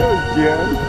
Deus.